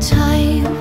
time.